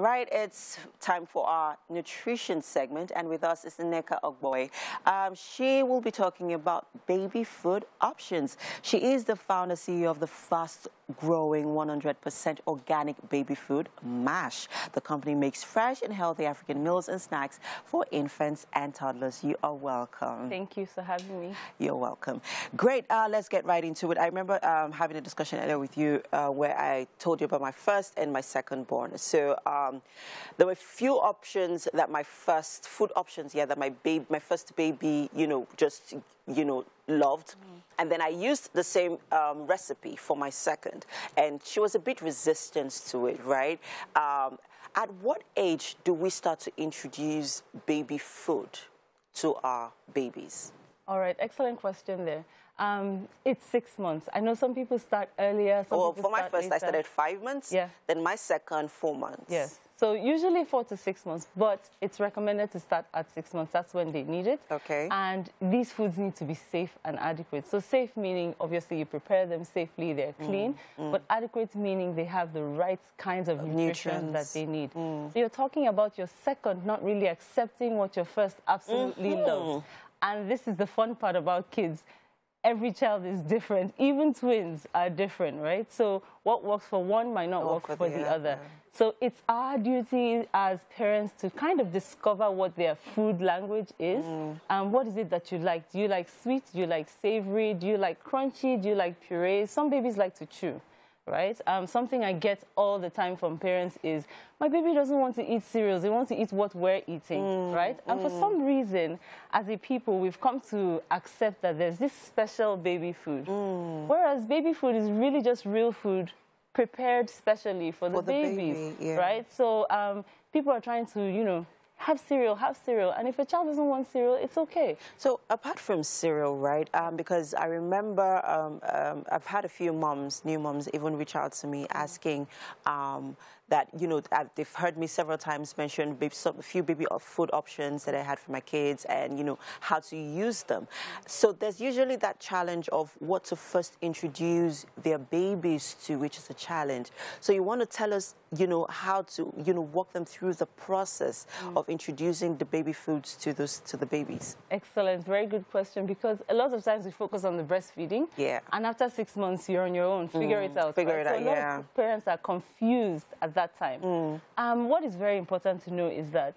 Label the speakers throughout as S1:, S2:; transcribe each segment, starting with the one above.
S1: right, it's time for our nutrition segment, and with us is Nneka Ogboe. Um, she will be talking about baby food options. She is the founder CEO of the fast growing 100% organic baby food, MASH. The company makes fresh and healthy African meals and snacks for infants and toddlers. You are welcome.
S2: Thank you for having me.
S1: You're welcome. Great. Uh, let's get right into it. I remember um, having a discussion earlier with you uh, where I told you about my first and my second born. So um, there were few options that my first food options, yeah, that my baby, my first baby, you know, just you know, loved. Mm. And then I used the same um, recipe for my second, and she was a bit resistant to it, right? Um, at what age do we start to introduce baby food to our babies?
S2: All right, excellent question there. Um, it's six months. I know some people start earlier. Some
S1: oh, for my first, later. I started five months.
S2: Yeah.
S1: Then my second, four months.
S2: Yes. So usually four to six months, but it's recommended to start at six months. That's when they need it.
S1: Okay.
S2: And these foods need to be safe and adequate. So safe meaning, obviously, you prepare them safely, they're mm, clean, mm, mm. but adequate meaning they have the right kinds of nutrition that they need. Mm. So you're talking about your second not really accepting what your first absolutely -hmm. loves. And this is the fun part about kids every child is different. Even twins are different, right? So what works for one might not work, work for, the, the other. other. So it's our duty as parents to kind of discover what their food language is. Mm. And what is it that you like? Do you like sweet? Do you like savory? Do you like crunchy? Do you like puree? Some babies like to chew right? Um, something I get all the time from parents is, my baby doesn't want to eat cereals. They want to eat what we're eating, mm, right? And for mm. some reason, as a people, we've come to accept that there's this special baby food. Mm. Whereas baby food is really just real food prepared specially for, for the, the, babies, baby, yeah. right? So um, people are trying to, you know, have cereal, have cereal. And if a child doesn't want cereal, it's okay.
S1: So apart from cereal, right, um, because I remember um, um, I've had a few moms, new moms, even reach out to me asking um, that, you know, they've heard me several times mention a few baby food options that I had for my kids and, you know, how to use them. So there's usually that challenge of what to first introduce their babies to, which is a challenge. So you want to tell us, you know, how to, you know, walk them through the process mm. of introducing the baby foods to those to the babies.
S2: Excellent, very good question because a lot of times we focus on the breastfeeding.
S1: Yeah.
S2: And after six months, you're on your own. Figure mm. it out.
S1: Figure
S2: right?
S1: it out. So yeah.
S2: parents are confused at that time. Mm. Um, what is very important to know is that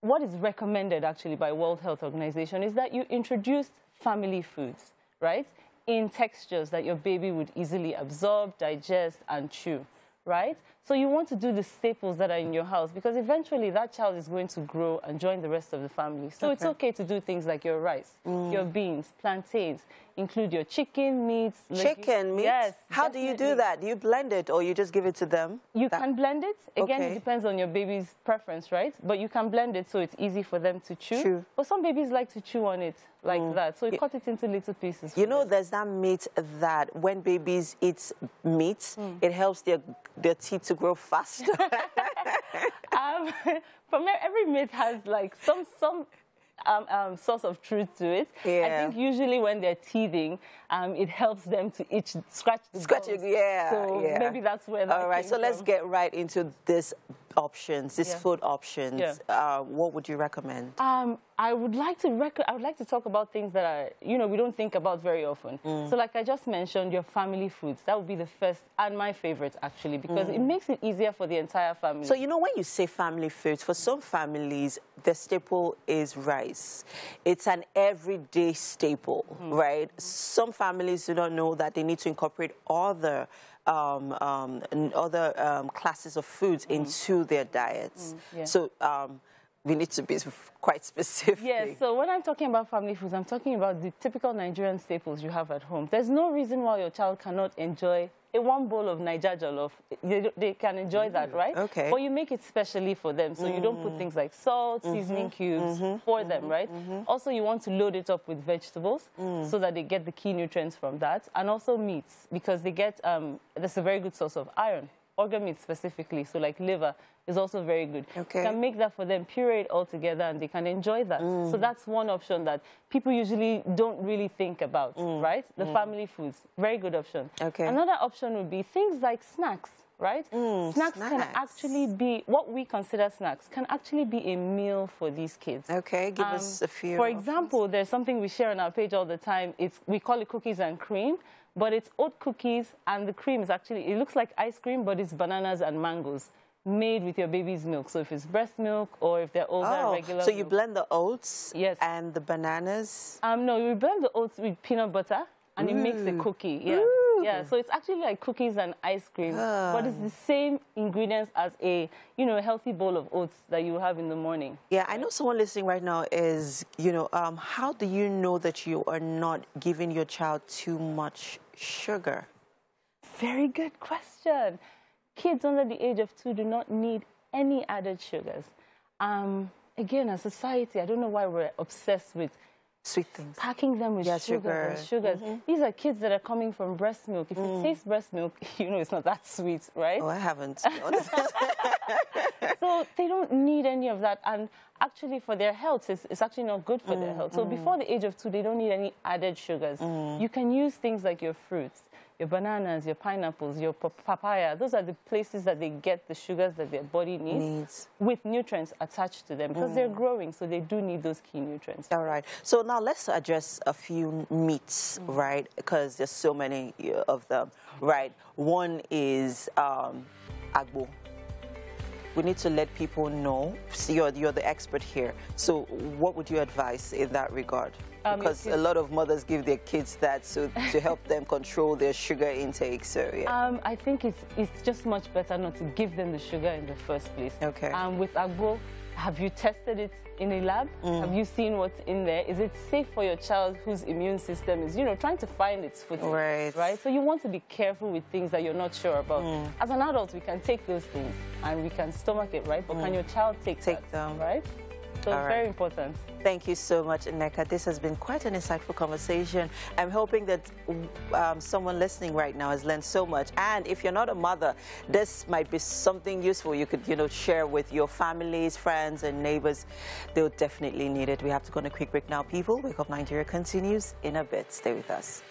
S2: what is recommended actually by World Health Organization is that you introduce family foods, right, in textures that your baby would easily absorb, digest, and chew right? So you want to do the staples that are in your house because eventually that child is going to grow and join the rest of the family. So okay. it's okay to do things like your rice, mm. your beans, plantains, include your chicken, meats.
S1: Chicken, meat?
S2: Yes.
S1: How definitely. do you do that? Do you blend it or you just give it to them?
S2: You that... can blend it. Again, okay. it depends on your baby's preference, right? But you can blend it so it's easy for them to chew. chew. But some babies like to chew on it like mm. that. So you cut it into little pieces.
S1: You know, them. there's that meat that when babies eat meat, mm. it helps their, their teeth to grow faster.
S2: um, from every myth has like some, some um, um, source of truth to it. Yeah. I think usually when they're teething, um, it helps them to itch, scratch the
S1: Scratch
S2: it,
S1: yeah.
S2: So
S1: yeah.
S2: maybe that's where that
S1: All right, so
S2: from.
S1: let's get right into this options, these yeah. food options.
S2: Yeah.
S1: Uh, what would you recommend?
S2: Um, I would like to I would like to talk about things that are, you know, we don't think about very often. Mm. So like I just mentioned, your family foods. That would be the first and my favorite actually because mm. it makes it easier for the entire family.
S1: So you know when you say family foods, for some families, the staple is rice. It's an everyday staple, mm. right? Some families do not know that they need to incorporate other um, um, other um, classes of foods mm. into their diets. Mm, yeah. So um, we need to be quite specific.
S2: Yes, so when I'm talking about family foods, I'm talking about the typical Nigerian staples you have at home. There's no reason why your child cannot enjoy a one bowl of Niger jollof. They, they can enjoy mm, that, right?
S1: Okay.
S2: But you make it specially for them, so mm. you don't put mm. things like salt, -hmm. seasoning cubes -hmm. for -hmm. them, mm-hmm. right? Mm-hmm. Also, you want to load it up with vegetables mm. so that they get the key nutrients from that, and also meats because they get um, that's a very good source of iron organ meat specifically, so like liver, is also very good.
S1: Okay.
S2: You can make that for them, puree it all together, and they can enjoy that. Mm. So that's one option that people usually don't really think about, mm. right? The mm. family foods, very good option.
S1: Okay.
S2: Another option would be things like snacks right?
S1: Mm,
S2: snacks,
S1: snacks,
S2: can actually be, what we consider snacks, can actually be a meal for these kids.
S1: Okay, give um, us a few.
S2: For example, there's something we share on our page all the time. It's, we call it cookies and cream, but it's oat cookies and the cream is actually, it looks like ice cream, but it's bananas and mangoes made with your baby's milk. So if it's breast milk or if they're older, oh, regular
S1: So you milk. blend the oats yes. and the bananas?
S2: Um, no, we blend the oats with peanut butter and Ooh. it makes a cookie. Yeah. Ooh. Yeah, so it's actually like cookies and ice cream, but it's the same ingredients as a, you know, healthy bowl of oats that you have in the morning.
S1: Yeah, I know someone listening right now is, you know, um, how do you know that you are not giving your child too much sugar?
S2: Very good question kids under the age of two do not need any added sugars. Um, again, as society, I don't know why we're obsessed with
S1: sweet things,
S2: packing them with yeah, sugars sugar. and sugars. Mm -hmm. These are kids that are coming from breast milk. If mm. you taste breast milk, you know it's not that sweet, right?
S1: Oh, I haven't.
S2: so they don't need any of that, and actually for their health, it's, it's actually not good for mm, their health. So mm. before the age of two, they don't need any added sugars. Mm. You can use things like your fruits your bananas, your pineapples, your papaya. Those are the places that they get the sugars that their body needs, needs. with nutrients attached to them because mm. they're growing, so they do need those key nutrients.
S1: All right. So now let's address a few meats, mm. right? Because there's so many uh, of them, right? One is um, agbo we need to let people know. So you're, you're the expert here. So what would you advise in that regard? Um, because a lot of mothers give their kids that so to help them control their sugar intake. So yeah.
S2: Um, I think it's it's just much better not to give them the sugar in the first place.
S1: Okay.
S2: Um, with agbo, have you tested it in a lab? Mm. Have you seen what's in there? Is it safe for your child whose immune system is, you know, trying to find its footing?
S1: Right.
S2: Right. So you want to be careful with things that you're not sure about. Mm. As an adult, we can take those things and we can stomach it, right? But mm. can your child take,
S1: take
S2: that,
S1: them?
S2: Right. So All very right. important.
S1: Thank you so much, Nneka. This has been quite an insightful conversation. I'm hoping that um, someone listening right now has learned so much. And if you're not a mother, this might be something useful you could, you know, share with your families, friends, and neighbors. They'll definitely need it. We have to go on a quick break now, people. Wake Up Nigeria continues in a bit. Stay with us.